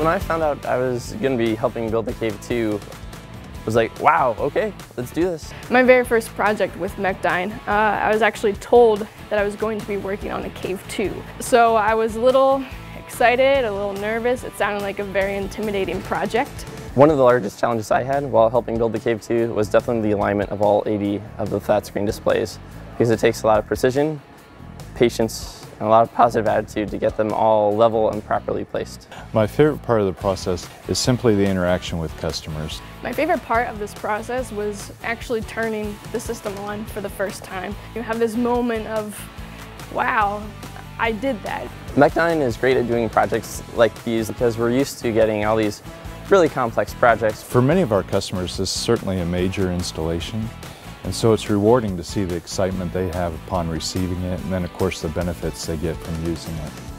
When I found out I was going to be helping build the Cave 2, I was like, wow, okay, let's do this. My very first project with Mechdyne, uh, I was actually told that I was going to be working on a Cave 2. So I was a little excited, a little nervous. It sounded like a very intimidating project. One of the largest challenges I had while helping build the Cave 2 was definitely the alignment of all 80 of the flat screen displays because it takes a lot of precision, patience, and a lot of positive attitude to get them all level and properly placed. My favorite part of the process is simply the interaction with customers. My favorite part of this process was actually turning the system on for the first time. You have this moment of, wow, I did that. Mechdyne is great at doing projects like these because we're used to getting all these really complex projects. For many of our customers, this is certainly a major installation. And so it's rewarding to see the excitement they have upon receiving it and then of course the benefits they get from using it.